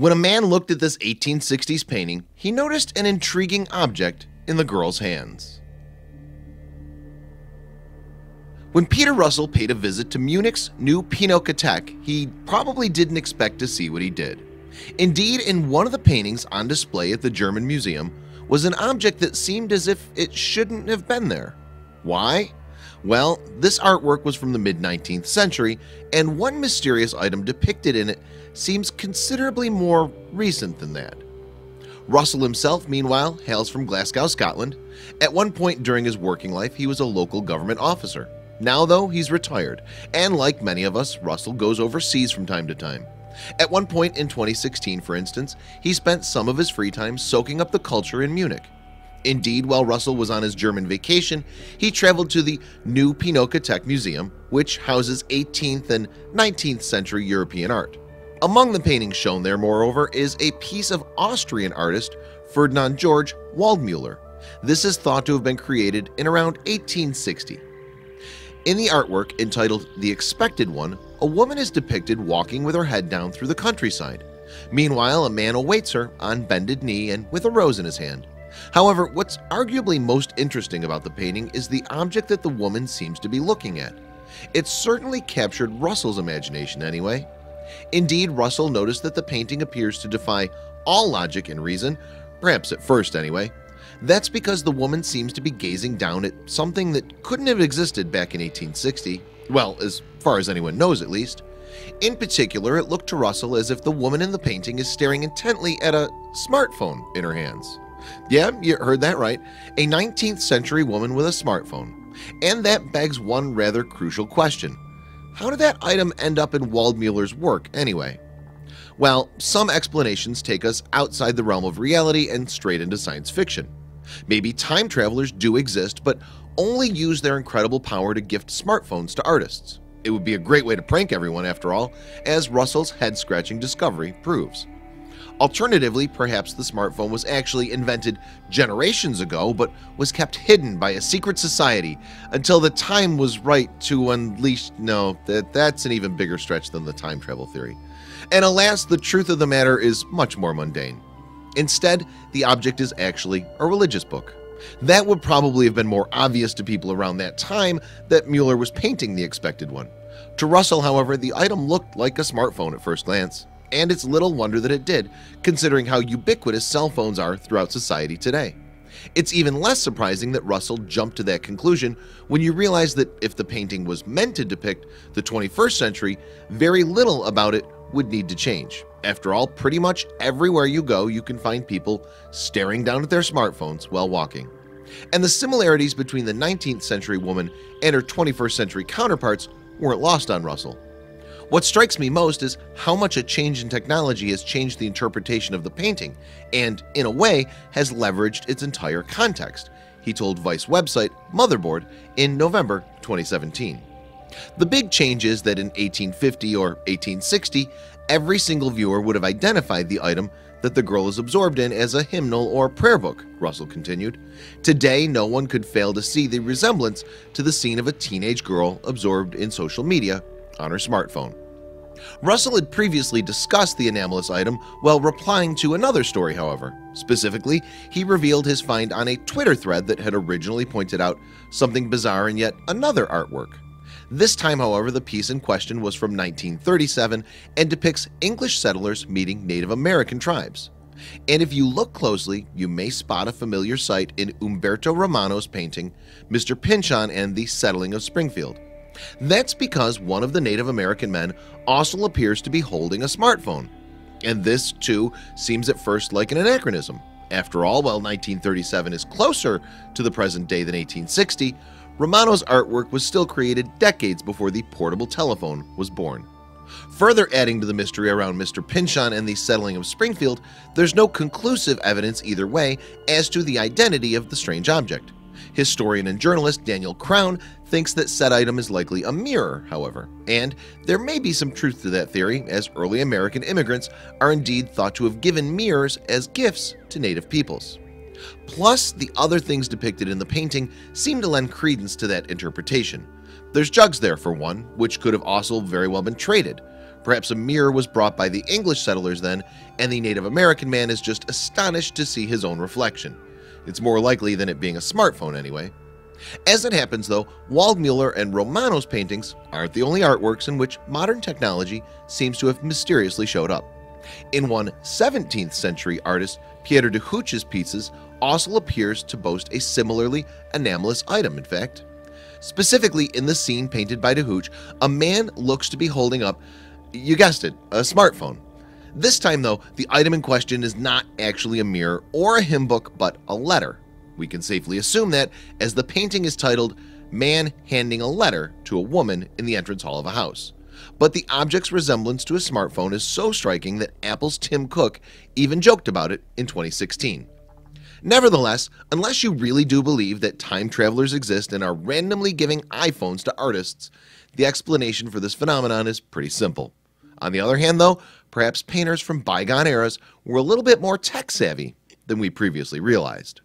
When a man looked at this 1860s painting, he noticed an intriguing object in the girl's hands. When Peter Russell paid a visit to Munich's new Pinakothek, he probably didn't expect to see what he did. Indeed, in one of the paintings on display at the German Museum was an object that seemed as if it shouldn't have been there. Why? Well, this artwork was from the mid-19th century, and one mysterious item depicted in it seems considerably more recent than that. Russell himself, meanwhile, hails from Glasgow, Scotland. At one point during his working life, he was a local government officer. Now, though, he's retired, and like many of us, Russell goes overseas from time to time. At one point in 2016, for instance, he spent some of his free time soaking up the culture in Munich. Indeed, while Russell was on his German vacation, he traveled to the New Pinakothek Museum, which houses 18th and 19th century European art. Among the paintings shown there, moreover, is a piece of Austrian artist Ferdinand George Waldmüller. This is thought to have been created in around 1860. In the artwork entitled The Expected One, a woman is depicted walking with her head down through the countryside. Meanwhile, a man awaits her on bended knee and with a rose in his hand. However, what's arguably most interesting about the painting is the object that the woman seems to be looking at. It certainly captured Russell's imagination anyway. Indeed, Russell noticed that the painting appears to defy all logic and reason, perhaps at first anyway. That's because the woman seems to be gazing down at something that couldn't have existed back in 1860, well, as far as anyone knows at least. In particular, it looked to Russell as if the woman in the painting is staring intently at a smartphone in her hands. Yeah, you heard that right. A 19th century woman with a smartphone. And that begs one rather crucial question. How did that item end up in Waldmüller's work anyway? Well, some explanations take us outside the realm of reality and straight into science fiction. Maybe time travelers do exist, but only use their incredible power to gift smartphones to artists. It would be a great way to prank everyone after all, as Russell's head-scratching discovery proves. Alternatively, perhaps the smartphone was actually invented generations ago but was kept hidden by a secret society until the time was right to unleash… no, that, that's an even bigger stretch than the time travel theory. And alas, the truth of the matter is much more mundane. Instead, the object is actually a religious book. That would probably have been more obvious to people around that time that Mueller was painting the expected one. To Russell, however, the item looked like a smartphone at first glance and it's little wonder that it did, considering how ubiquitous cell phones are throughout society today. It's even less surprising that Russell jumped to that conclusion when you realize that if the painting was meant to depict the 21st century, very little about it would need to change. After all, pretty much everywhere you go, you can find people staring down at their smartphones while walking. And the similarities between the 19th century woman and her 21st century counterparts weren't lost on Russell. What strikes me most is how much a change in technology has changed the interpretation of the painting and, in a way, has leveraged its entire context, he told Vice website Motherboard in November 2017. The big change is that in 1850 or 1860, every single viewer would have identified the item that the girl is absorbed in as a hymnal or prayer book, Russell continued. Today, no one could fail to see the resemblance to the scene of a teenage girl absorbed in social media on her smartphone. Russell had previously discussed the anomalous item while replying to another story, however. Specifically, he revealed his find on a Twitter thread that had originally pointed out something bizarre in yet another artwork. This time, however, the piece in question was from 1937 and depicts English settlers meeting Native American tribes. And if you look closely, you may spot a familiar sight in Umberto Romano's painting, Mr. Pynchon and the Settling of Springfield. That's because one of the Native American men also appears to be holding a smartphone. And this, too, seems at first like an anachronism. After all, while 1937 is closer to the present day than 1860, Romano's artwork was still created decades before the portable telephone was born. Further adding to the mystery around Mr. Pynchon and the settling of Springfield, there's no conclusive evidence either way as to the identity of the strange object. Historian and journalist Daniel Crown thinks that said item is likely a mirror, however, and there may be some truth to that theory as early American immigrants are indeed thought to have given mirrors as gifts to native peoples. Plus, the other things depicted in the painting seem to lend credence to that interpretation. There's jugs there for one, which could have also very well been traded. Perhaps a mirror was brought by the English settlers then, and the Native American man is just astonished to see his own reflection. It's more likely than it being a smartphone anyway. As it happens though, Waldmuller and Romano's paintings aren't the only artworks in which modern technology seems to have mysteriously showed up. In one 17th century artist, Pieter de Hooch's pieces also appears to boast a similarly anomalous item in fact. Specifically in the scene painted by de Hooch, a man looks to be holding up, you guessed it, a smartphone. This time though, the item in question is not actually a mirror or a hymn book, but a letter. We can safely assume that as the painting is titled Man Handing a Letter to a Woman in the Entrance Hall of a House. But the object's resemblance to a smartphone is so striking that Apple's Tim Cook even joked about it in 2016. Nevertheless, unless you really do believe that time travelers exist and are randomly giving iPhones to artists, the explanation for this phenomenon is pretty simple. On the other hand though, perhaps painters from bygone eras were a little bit more tech savvy than we previously realized.